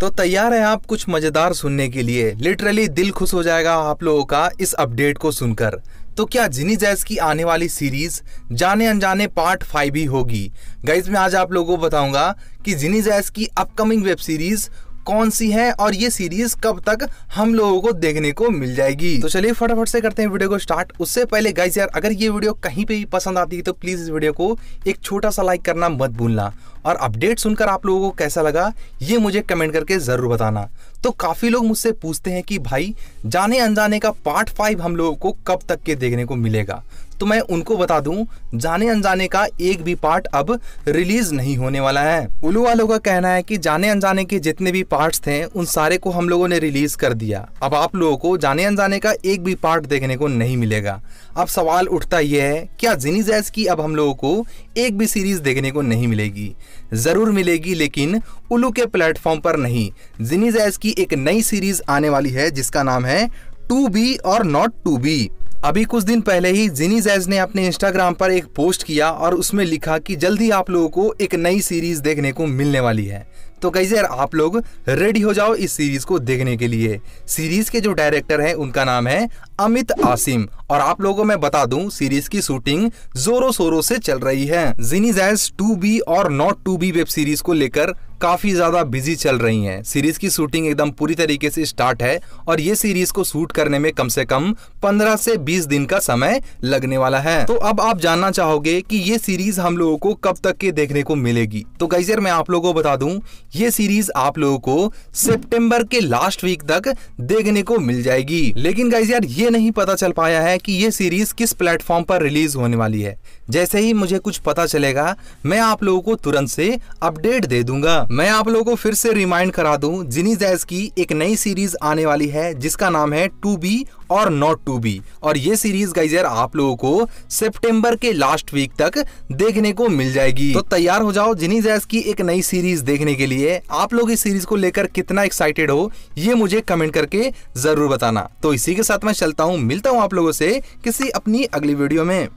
तो तैयार है आप कुछ मज़ेदार सुनने के लिए। लिटरली दिल खुश हो जाएगा आप लोगों का इस अपडेट को सुनकर। तो क्या जिनी जैस की आने वाली सीरीज़ जाने अनजाने पार्ट फाइव ही होगी? गाइज़ मैं आज आप लोगों को बताऊँगा कि जिनी जैस की अपकमिंग वेब सीरीज़ कौन सी है और ये सीरीज़ कब तक हम लोगों को देखने को मिल जाएगी। तो चलिए फटाफट से करते हैं वीडियो को स्टार्ट उससे पहले गाइज़ यार, अगर ये वीडियो कहीं पे भी पसंद आती है तो प्लीज़ इस वीडियो को एक छोटा सा लाइक करना मत भूलना। और अपडेट सुनकर आप लोगों को कैसा लगा, ये मुझे कमेंट करके ज़रूर बताना। तो काफ़ी लोग मुझसे पूछते हैं कि भाई, जाने अनजाने का पार्ट फाइव हम लोगों को कब तक के देखने को मिलेगा? तो मैं उनको बता दूँ, जाने अनजाने का एक भी पार्ट अब रिलीज़ नहीं होने वाला है। उलू वालों का कहना है कि जाने अनजाने के जितने भी पार्ट्स थे, उन सारे को हम लोगों ने रिलीज़ कर दिया। अब आप लोगों को जाने अनजाने का एक भी पार्ट देखने को नहीं मिलेगा। अब सवाल उठता यह है, क्या जिनी जैस की अब हम लोगों को एक भी सीरीज़ देखने को नहीं मिलेगी? ज़रूर मिलेगी, लेकिन उलू के प्लेटफॉर्म पर नहीं। जिनी जैस की एक नई सीरीज़ आने वाली है, जिसका नाम है to be or not to be. अभी कुछ दिन पहले ही जिनी जैज ने अपने इंस्टाग्राम पर एक पोस्ट किया और उसमें लिखा कि जल्दी आप लोगों को एक नई सीरीज़ देखने को मिलने वाली है। तो कैसे यार, आप लोग रेडी हो जाओ इस सीरीज़ को देखने के लिए। सीरीज़ के जो डायरेक्टर हैं, उनका नाम है अमित आसिम। और आप लोगों मैं बता दूँ सीरीज़ की शूटिंग जोरों शोरों से चल रही है। जिनी jazz to be or not to be web series को लेकर काफ़ी ज़्यादा बिज़ी चल रही हैं। सीरीज़ की शूटिंग एकदम पूरी तरीके से स्टार्ट है और ये सीरीज़ को शूट करने में कम से कम 15 से 20 दिन का समय लगने वाला है। तो अब आप जानना चाहोगे कि ये सीरीज़ हम लोगों को कब तक के देखने को मिलेगी। तो गैजर मैं आप लोगों को बता दूँ ये सीरीज़ आप लोगों को सितंबर के लास्ट वीक तक देखने को मिल जाएगी। लेकिन गाइज़ यार, ये नहीं पता चल पाया है कि ये सीरीज़ किस प्लेटफॉर्म पर रिलीज़ होने वाली है। जैसे ही मुझे कुछ पता चलेगा, मैं आप लोगों को तुरंत से अपडेट दे दूँगा। मैं आप लोगों को फिर से रिमाइंड करा दूँ, जिनी जैज की एक नई सीरीज़ आने वाली है, जिसका नाम है to be or not to be और ये सीरीज़ गाइज़ यार, आप लोगों को सितंबर के लास्ट वीक तक देखने को मिल जाएगी। तो तैयार हो जाओ जिनी जैस की एक नई सीरीज़ देखने के लिए। आप लोग इस सीरीज़ को लेकर कितना एक्साइटेड हो, ये मुझे कमेंट करके ज़रूर बताना। तो इसी के साथ मैं चलता हूँ। मिलता हूँ आप लोगों से किसी अपनी अगली वीडियो में।